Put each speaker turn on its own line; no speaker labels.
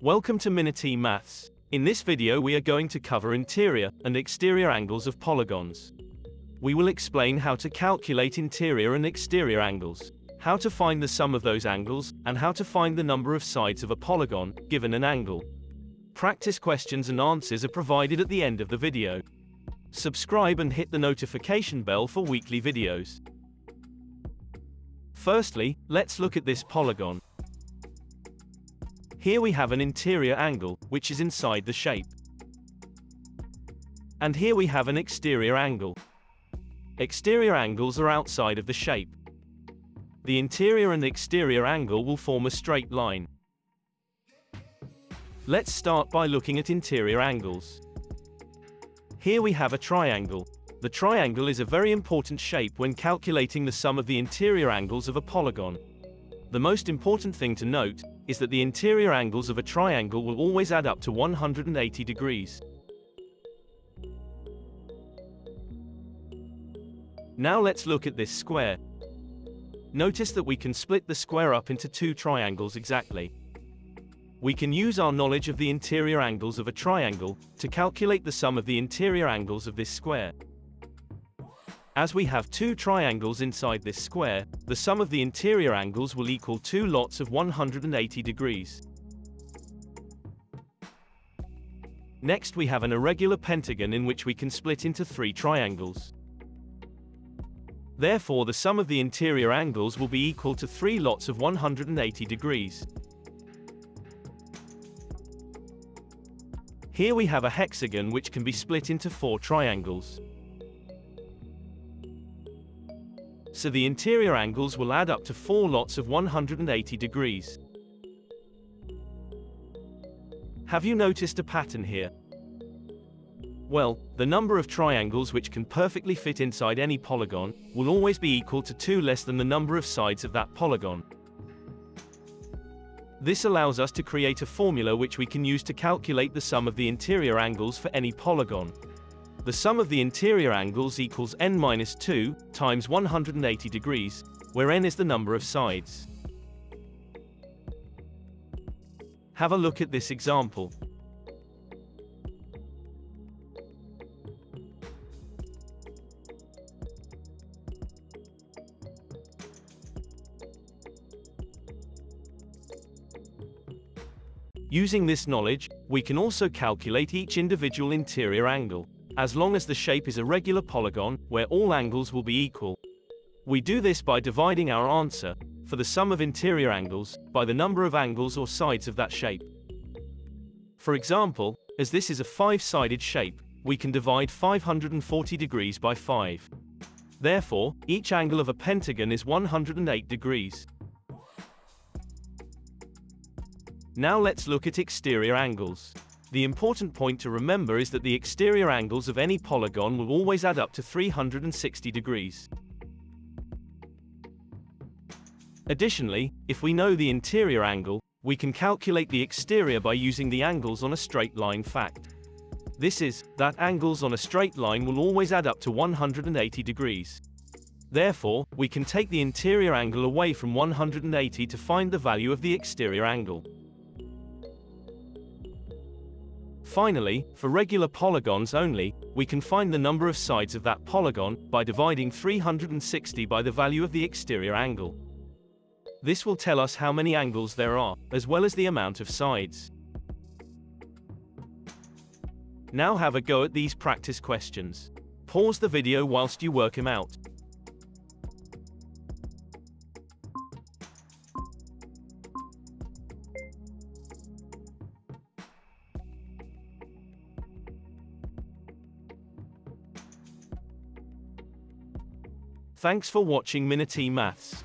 Welcome to Minity Maths. In this video we are going to cover interior and exterior angles of polygons. We will explain how to calculate interior and exterior angles, how to find the sum of those angles, and how to find the number of sides of a polygon, given an angle. Practice questions and answers are provided at the end of the video. Subscribe and hit the notification bell for weekly videos. Firstly, let's look at this polygon. Here we have an interior angle, which is inside the shape. And here we have an exterior angle. Exterior angles are outside of the shape. The interior and exterior angle will form a straight line. Let's start by looking at interior angles. Here we have a triangle. The triangle is a very important shape when calculating the sum of the interior angles of a polygon. The most important thing to note is that the interior angles of a triangle will always add up to 180 degrees. Now let's look at this square. Notice that we can split the square up into two triangles exactly. We can use our knowledge of the interior angles of a triangle to calculate the sum of the interior angles of this square. As we have two triangles inside this square, the sum of the interior angles will equal two lots of 180 degrees. Next we have an irregular pentagon in which we can split into three triangles. Therefore the sum of the interior angles will be equal to three lots of 180 degrees. Here we have a hexagon which can be split into four triangles. So the interior angles will add up to four lots of 180 degrees. Have you noticed a pattern here? Well, the number of triangles which can perfectly fit inside any polygon will always be equal to 2 less than the number of sides of that polygon. This allows us to create a formula which we can use to calculate the sum of the interior angles for any polygon. The sum of the interior angles equals n minus 2 times 180 degrees, where n is the number of sides. Have a look at this example. Using this knowledge, we can also calculate each individual interior angle, as long as the shape is a regular polygon, where all angles will be equal. We do this by dividing our answer, for the sum of interior angles, by the number of angles or sides of that shape. For example, as this is a five-sided shape, we can divide 540 degrees by 5. Therefore, each angle of a pentagon is 108 degrees. Now let's look at exterior angles. The important point to remember is that the exterior angles of any polygon will always add up to 360 degrees. Additionally, if we know the interior angle, we can calculate the exterior by using the angles on a straight line fact. This is, that angles on a straight line will always add up to 180 degrees. Therefore, we can take the interior angle away from 180 to find the value of the exterior angle. Finally, for regular polygons only, we can find the number of sides of that polygon by dividing 360 by the value of the exterior angle. This will tell us how many angles there are, as well as the amount of sides. Now have a go at these practice questions. Pause the video whilst you work them out. Thanks for watching Minity Maths.